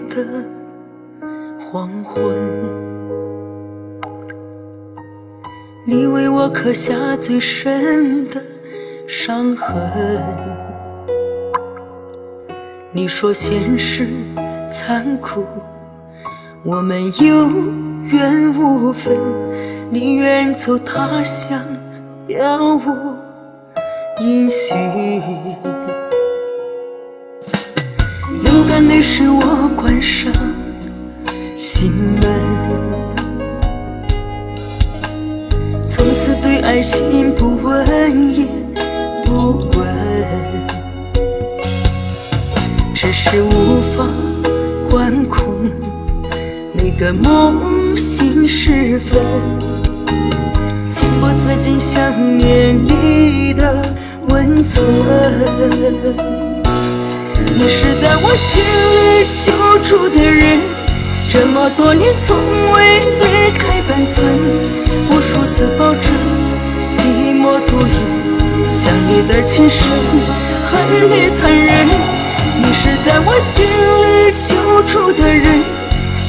的黄昏。你为我刻下最深的伤痕。你说现实残酷我们有缘无分。你远走他乡杳无音讯。泪时，我关上心门。从此对爱心不闻也不问，只是无法管控那个梦醒时分，情不自禁想念你的温存。你是在我心里久住的人，这么多年从未离开半寸。无数次抱着寂寞独饮，想你的情深，恨你残忍。你是在我心里久住的人，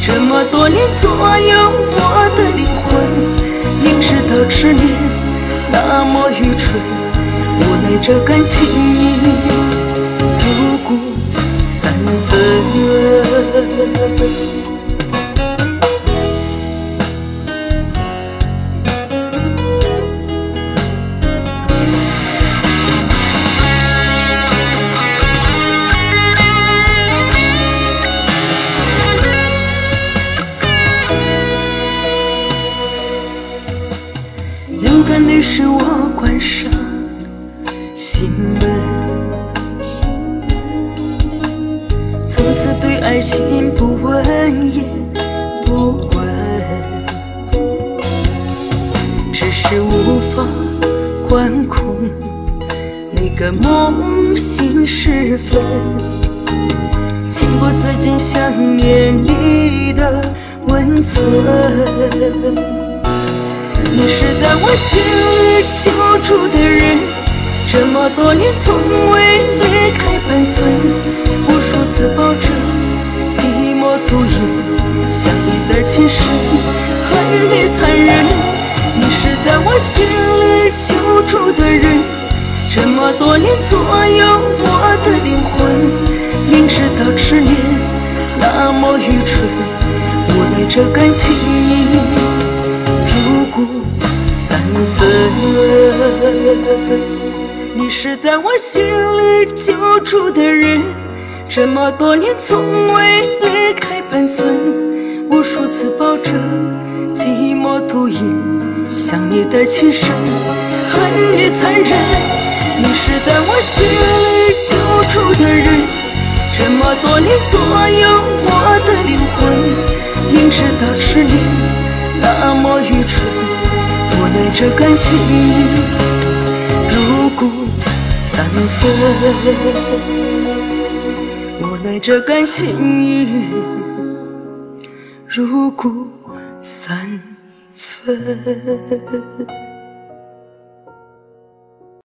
这么多年左右我的灵魂。明知道执念那么愚蠢，无奈这感情分。于是我关上心门，从此对爱情不问也不问，只是无法管控那个梦醒时分，情不自禁想念你的温存。你是在我心里久住的人，这么多年从未离开我心里久住的人，这么多年左右我的灵魂。明知道执念那么愚蠢，无奈这感情。你是在我心里久住的人，这么多年从未离开半寸。无数次抱着寂寞独饮，想你的情深，恨你残忍。你是在我心里久住的人，这么多年左右我的灵魂。明知道是你那么愚蠢。无奈这感情入骨三分，无奈这感情入骨三分。